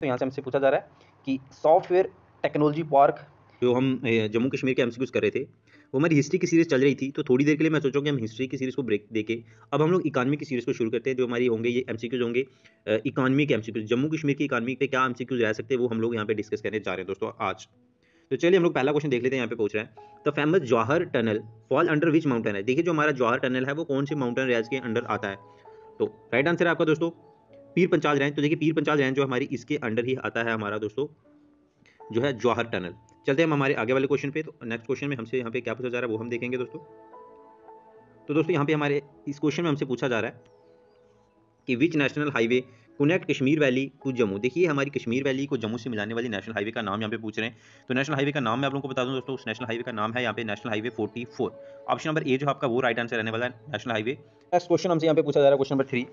तो यहाँ से हमसे पूछा जा रहा है कि सॉफ्टवेयर टेक्नोलॉजी पार्क जो हम जम्मू कश्मीर के एमसीक्यूज कर रहे थे, वो हमारी हिस्ट्री की सीरीज़ चल रही थी तो थोड़ी देर के लिए मैं सोचा कि हम हिस्ट्री की सीरीज़ को ब्रेक देके, अब हम लोग इकानमी की सीरीज़ को शुरू करते हैं, जो हमारी होंगे, ये एमसीक्यूज होंगे इकानमी के एमसीक्यूज जम्मू कश्मीर की इकानमी पे क्या एमसीक्यूज रह सकते हैं, वो हम लोग यहाँ पे डिस्कस करने जा रहे हैं दोस्तों आज। तो चलिए हम लोग पहला क्वेश्चन देख लेते हैं, यहाँ पे पूछ रहे हैं। The famous Jawahar tunnel fall under which mountain है? देखिए जो हमारा जवाहर टनल है, वो कौन से माउंटेन रेंज के अंडर आता है? तो राइट आंसर है आपका दोस्तों पीर पंचाल रेंज तो देखिए पीर पंचाल रेंज जो हमारी इसके अंडर ही आता है हमारा दोस्तों, जो है जवाहर टनल। चलते हैं हम हमारे आगे वाले क्वेश्चन पे तो नेक्स्ट क्वेश्चन में हमसे यहाँ पे क्या पूछा जा रहा है वो हम देखेंगे दोस्तों। तो दोस्तों यहाँ पे हमारे इस क्वेश्चन में हमसे पूछा जा रहा है कि which national highway connect Kashmir valley to Jammu देखिए हमारी कश्मीर वैली को जम्मू से मिलाने वाली नेशनल हाईवे का नाम यहाँ पे पूछ रहे हैं। तो नेशनल हाईवे का नाम मैं आप लोगों को बता दूँ दोस्तों, उस नेशनल हाईवे का नाम है यहाँ पे national highway 44 option number A जो आपका वो राइट आंसर रहने वाला है नेशनल हाईवे नेक्स्ट क्वेश्चन हमसे यहाँ पे पूछा जा रहा है क्वेश्चन नंबर थ्री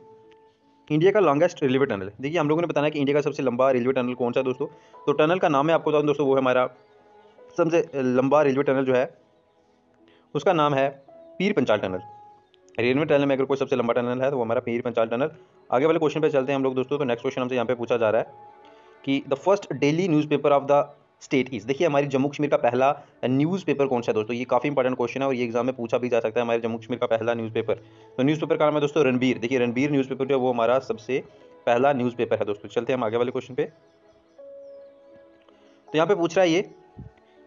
इंडिया का लॉन्गेस्ट रेलवे टनल देखिए, हम लोगों ने बताया कि इंडिया का सबसे लंबा रेलवे टनल कौन सा है दोस्तों? तो टनल का नाम है आपको बताऊँ दोस्तों, वो है हमारा सबसे लंबा रेलवे टनल जो है, उसका नाम है पीर पंचाल टनल रेलवे टनल में अगर कोई सबसे लंबा टनल है तो वो हमारा पीर पंचाल टनल आगे वाले क्वेश्चन पे चलते हैं हम लोग दोस्तों तो नेक्स्ट क्वेश्चन हमसे यहाँ पे पूछा जा रहा है कि the first daily newspaper of the state is देखिए, हमारी जम्मू कश्मीर का पहला न्यूज़पेपर कौन सा है दोस्तों? ये काफ़ी इंपॉर्टेंट क्वेश्चन है और ये एग्ज़ाम में पूछा भी जा सकता है हमारे जम्मू कश्मीर का पहला न्यूज़पेपर तो न्यूज़पेपर का नाम है दोस्तों रणबीर। देखिए, रणबीर न्यूज़पेपर जो है वो हमारा सबसे पहला न्यूज़पेपर है दोस्तों। चलते हैं हम आगे वाले क्वेश्चन पे। तो यहाँ पे पूछ रहा है ये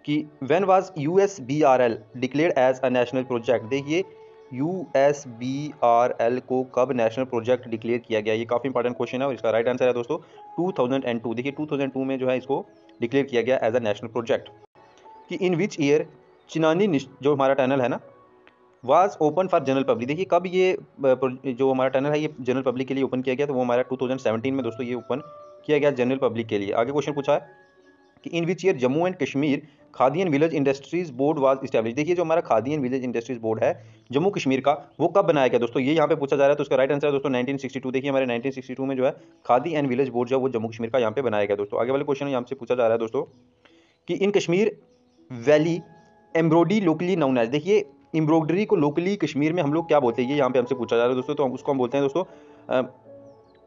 कि when was U S B R L declare as a national project देखिए U S B R L को कब नेशनल प्रोजेक्ट डिक्लेयर किया गया? ये काफ़ी इंपॉर्टेंट क्वेश्चन है और इसका राइट आंसर है दोस्तों 2002 देखिए 2002 में जो है इसको डिक्लेयर किया गया एज अ नेशनल प्रोजेक्ट कि इन विच ईयर चिनानी जो हमारा टनल है ना was open for general public देखिए, कब ये जो हमारा टनल है, ये जनरल पब्लिक के लिए ओपन किया गया तो वो हमारा 2017 में दोस्तों ये ओपन किया गया जनरल पब्लिक के लिए। आगे क्वेश्चन पूछा है कि in which year Jammu and Kashmir Khadi and village industries board was establish देखिए, जो हमारा Khadi and village industries board है, जम्मू कश्मीर का, वो कब बनाया गया? दोस्तों, ये यहाँ पे पूछा जा रहा है तो उसका राइट आंसर है दोस्तों 1962 देखिए, हमारे 1962 में जो है, खादी एंड विलेज बोर्ड जो है, वो जम्मू कश्मीर का यहाँ पे बनाया गया, दोस्तों। आगे वाले क्वेश्चन यहाँ से पूछा जा रहा है, दोस्तों, कि in Kashmir valley embroidery locally known है देखिए, एम्ब्रॉयडरी को लोकली कश्मीर में हम लोग क्या बोलते हैं, ये यहाँ पे हमसे पूछा जा रहा है, दोस्तों तो उसको हम बोलते हैं, दोस्तों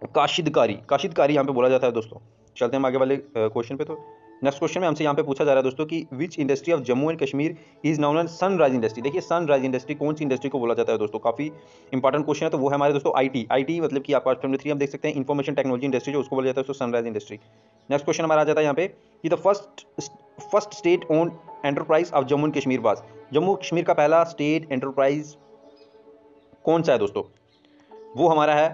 काशिदकारी। काशिदकारी यहाँ पे बोला जाता है, दोस्तों। चलते हैं हम आगे वाले क्वेश्चन पे तो। नेक्स्ट क्वेश्चन में हमसे यहाँ पे पूछा जा रहा है दोस्तों कि which industry of Jammu and Kashmir is known as sunrise industry देखिए सनराइज इंडस्ट्री कौन सी इंडस्ट्री को बोला जाता है दोस्तों? काफ़ी इंपॉर्टेंट क्वेश्चन है तो वो है हमारे दोस्तों आईटी आईटी मतलब कि आपका ऑप्शन थ्री हम देख सकते हैं इन्फॉर्मेशन टेक्नोलॉजी इंडस्ट्री जो उसको बोला जाता है दोस्तों सनराइज इंडस्ट्री नेक्स्ट क्वेश्चन हमारा आ जाता है यहाँ पे कि the first first state own enterprise of Jammu and Kashmir was Jammu Kashmir का पहला स्टेट एंटरप्राइज कौन सा है दोस्तों? वो हमारा है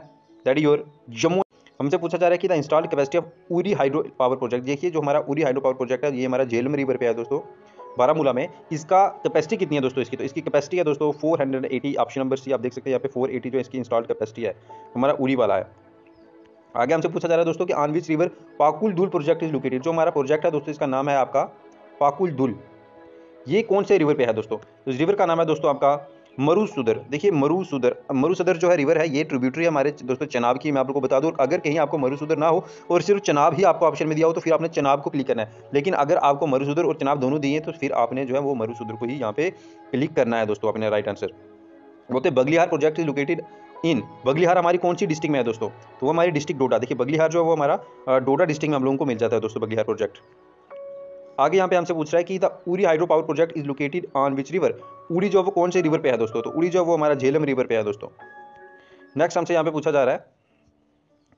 दैट योर जम्मू हमसे पूछा जा रहा है कि the installed capacity of Uri hydro power project देखिए जो हमारा उरी हाइड्रो पावर प्रोजेक्ट है, ये हमारा झेलम रिवर पे है दोस्तों, बारामूला में। इसका कैपेसिटी कितनी है दोस्तों इसकी? तो इसकी कैपेसिटी है दोस्तों 480 ऑप्शन नंबर सी आप देख सकते हैं, यहाँ पे 480 जो इसकी इंस्टॉल्ड कैपेसिटी है, हमारा उरी वाला है। आगे हमसे पूछा जा रहा है दोस्तों कि आनविच रिवर पाकुल दुल प्रोजेक्ट इज़ लोकेटेड जो हमारा प्रोजेक्ट है दोस्तों, इसका नाम है आपका पाकुल दुल ये कौन से रिवर पे है दोस्तों? तो इस रिवर का नाम है दोस्तों आपका मरुसुदर, देखिए मरुसुदर मरुसुदर जो है रिवर है, ये ट्रिब्यूटरी हमारे दोस्तों चनाब की, मैं आपको बता दूँ, अगर कहीं आपको मरुसुदर ना हो और सिर्फ़ चनाब ही आपको ऑप्शन में दिया हो तो फिर आपने चनाब को क्लिक करना है। लेकिन अगर आपको मरुसुदर और चनाब दोनों दिए तो फिर आपने जो है वो मरुसुदर को ही यहाँ पे क्लिक करना है दोस्तों, अपने राइट आंसर बोलते Baglihar project is located in Baglihar हमारी कौन सी डिस्ट्रिक्ट में है दोस्तों? तो वो हमारी डिस्ट्रिक्ट डोडा, देखिए बगलिहार जो है वो हमारा डोडा डिस्ट्रिक्ट में हम लोगों को मिल जाता है दोस्तों, बगलिहार प्रोजेक्ट आगे यहाँ पे हमसे पूछ रहा है कि the Uri hydro power project is located on which river? Uri जो वो कौन से रिवर पे है दोस्तों? तो उड़ी जो वो हमारा झेलम रिवर पे है दोस्तों। नेक्स्ट हमसे यहाँ पे पूछा जा रहा है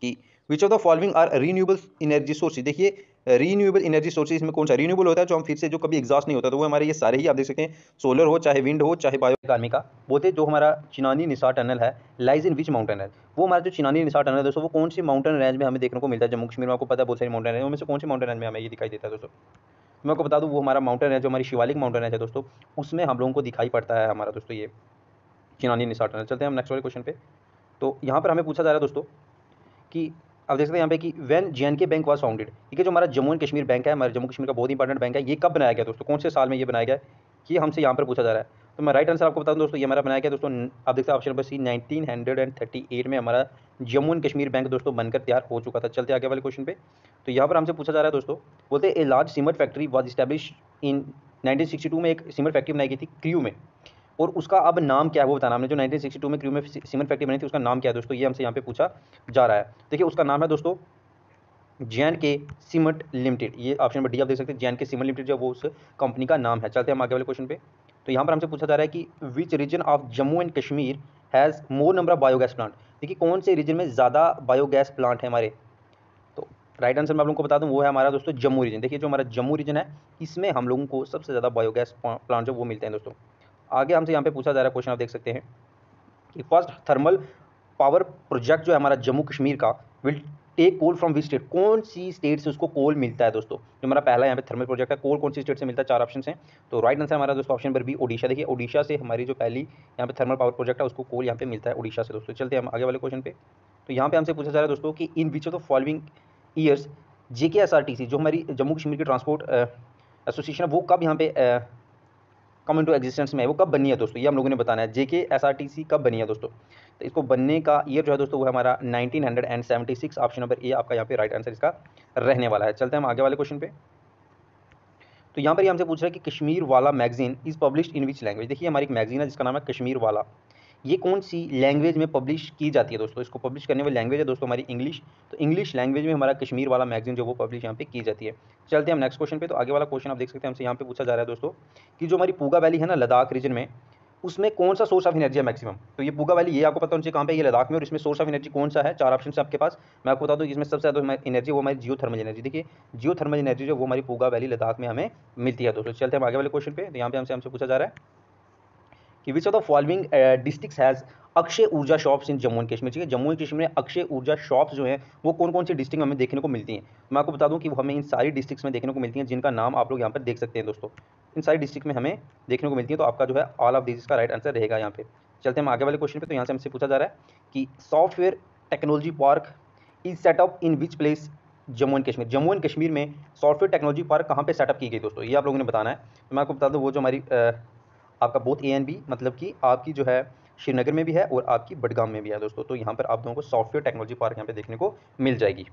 कि which of the following are renewable energy sources देखिए रीन्यूएबल एनर्जी सोर्सेज में कौन सा? रीन्यूएबल होता है जो हम फिर से जो कभी एग्जॉस्ट नहीं होता तो वो हमारे ये सारे ही आप देख सकते हैं। सोलर हो, चाहे विंड हो, चाहे बायो इकानमी का बोलते जो हमारा चिनानी निसार टनल है लाइज इन विच माउंटेन है। वो हमारा जो चिनानी निसार टनल है दोस्तों, वो कौन सी माउंटेन रेंज में हमें देखने को मिलता है? जम्मू कश्मीर में आपको पता है, बहुत सारी माउंटेन रेंज उनमें से कौन सी माउंटेन रेंज में हमें ये दिखाई देता है दोस्तों? मैं आपको बता दूँ, वो हमारा माउंटेन है, जो हमारी शिवालिक माउंटेन है दोस्तों, उसमें हम लोगों को दिखाई पड़ता है हमारा दोस्तों ये चिनानी निसार टनल चलते हैं हम नेक्स्ट वाले क्वेश्चन पे। तो यहाँ पर हमें पूछा जा रहा है दोस्तों कि, अब देख सकते हैं यहाँ पे कि वैन जे के बैंक वॉज़ फाउंडेड ठीक है जो हमारा जम्मू एंड कश्मीर बैंक है, हमारे जम्मू कश्मीर का बहुत इंपॉर्टेंट बैंक है, ये कब बनाया गया दोस्तों? कौन से साल में ये बनाया गया ये हमसे यहाँ पर पूछा जा रहा है। तो मैं राइट आंसर आपको बता दूँ दोस्तों, ये हमारा बनाया गया दोस्तों, आप देखते हैं option number C nineteen hundred and thirty eight में हमारा जम्मू एंड कश्मीर बैंक दोस्तों बनकर तैयार हो चुका था। चलते आगे वाले क्वेश्चन पे। तो यहाँ पर हमसे पूछा जा रहा है दोस्तों, बोलते a large cement factory was establish in 1962 में एक सीमेंट फैक्ट्री बनाई गई थी क्रियू में। और उसका अब नाम क्या है वो बताना हमने जो 1962 में क्रियू में सीमेंट फैक्ट्री बनी थी, उसका नाम क्या है दोस्तों? ये हमसे यहाँ पे पूछा जा रहा है। देखिए, उसका नाम है दोस्तों J and K cement limited ये ऑप्शन नंबर डी आप देख सकते हैं J and K cement limited जो वो उस कंपनी का नाम है। चलते हैं हम आगे वाले क्वेश्चन पे। तो यहाँ पर हमसे पूछा जा रहा है कि which region of Jammu and Kashmir has more number of biogas plant देखिए, कौन से रीजन में ज़्यादा बायोगैस प्लांट है हमारे? तो राइट आंसर मैं आप लोगों को बता दूँ, वो है हमारा दोस्तों जम्मू रीजन देखिए, जो हमारा जम्मू रीजन है, इसमें हम लोगों को सबसे ज़्यादा बायोगैस प्लांट जो वो मिलते हैं दोस्तों। आगे हमसे यहाँ पे पूछा जा रहा है क्वेश्चन आप देख सकते हैं कि फ़र्स्ट थर्मल पावर प्रोजेक्ट जो है हमारा जम्मू कश्मीर का will take coal from which state कौन सी स्टेट से उसको कोल मिलता है दोस्तों? जो हमारा पहला यहाँ पे थर्मल प्रोजेक्ट है कोल कौन सी स्टेट से मिलता है? चार ऑप्शन हैं। तो राइट आंसर हमारा दोस्तों ऑप्शन पर भी ओडिशा देखिए ओडिशा से हमारी जो पहली यहाँ पे थर्मल पावर प्रोजेक्ट है, उसको कोल यहाँ पे मिलता है ओडिशा से दोस्तों। चलते हैं हम आगे वाले क्वेश्चन पे। तो यहाँ पे हमसे पूछा जा रहा है दोस्तों कि in which of the following years C जो हमारी जम्मू कश्मीर की ट्रांसपोर्ट एसोसिएशन है, वो कब यहाँ पे कम इनटू एग्जिस्टेंस में है, वो कब बनी है दोस्तों? ये हम लोगों ने बताना है। जेके एसआरटीसी कब बनी है दोस्तों? तो इसको बनने का ईयर जो है दोस्तों, वो हमारा 1976 ऑप्शन नंबर ए आपका यहाँ पे राइट आंसर इसका रहने वाला है। चलते हैं हम आगे वाले क्वेश्चन पे। तो यहाँ पर हमसे पूछ रहा है कि कश्मीर वाला magazine is publish in which language देखिए हमारी एक मैगजीन है जिसका नाम है कश्मीर वाला। ये कौन सी लैंग्वेज में पब्लिश की जाती है दोस्तों? इसको पब्लिश करने वाली लैंग्वेज है दोस्तों हमारी इंग्लिश तो इंग्लिश लैंग्वेज में हमारा कश्मीर वाला मैगजीन जो वो पब्लिश यहाँ पे की जाती है। चलते हैं हम नेक्स्ट क्वेश्चन पे। तो आगे वाला क्वेश्चन आप देख सकते हैं, हमसे यहाँ पे पूछा जा रहा है दोस्तों कि जो हमारी पूगा वैली है ना लद्दाख रीजन में, उसमें कौन सा सोर्स ऑफ़ एनर्जी है मैक्सिमम तो ये पूगा वैली ये आपको पता होना कहाँ पे ये लद्दाख में और इसमें सोर्स ऑफ़ एनर्जी कौन सा है? चार ऑप्शन है आपके पास। मैं आपको बता दूँ, इसमें सबसे ज़्यादा एनर्जी वो हमारी जियो थर्मल एनर्जी देखिए जियो थर्मल एनर्जी जो वो हमारी पूगा वैली लद्दाख में हमें मिलती है दोस्तों। चलते हैं आगे वाले क्वेश्चन पे। तो यहाँ पे हमसे हमसे पूछा जा रहा है कि which of the following district has Akshay Urja shops in Jammu and Kashmir ठीक है जम्मू एंड कश्मीर में अक्षय ऊर्जा शॉप्स जो हैं, वो कौन कौन सी डिस्ट्रिक्ट में हमें देखने को मिलती हैं? मैं आपको बता दूँ कि वो हमें इन सारी डिस्ट्रिक्ट्स में देखने को मिलती हैं, जिनका नाम आप लोग यहाँ पर देख सकते हैं दोस्तों। इन सारी डिस्ट्रिक्ट में हमें देखने को मिलती है तो आपका जो है ऑल ऑफ़ दिस का राइट आंसर रहेगा यहाँ पे। चलते हैं आगे वाले क्वेश्चन पर तो यहाँ से हमसे पूछा जा रहा है कि software technology park is set up in which place Jammu and Kashmir. Jammu and Kashmir में सॉफ्टवेयर टेक्नोलॉजी पार्क कहाँ पे सेटअप की गई दोस्तों? ये आप लोगों ने बताना है। तो मैं आपको बता दूँ, वो जो हमारी आपका बोथ ए एंड बी मतलब कि आपकी जो है श्रीनगर में भी है और आपकी बडगाम में भी है दोस्तों। तो यहाँ पर आप लोगों को सॉफ्टवेयर टेक्नोलॉजी पार्क यहाँ पे देखने को मिल जाएगी।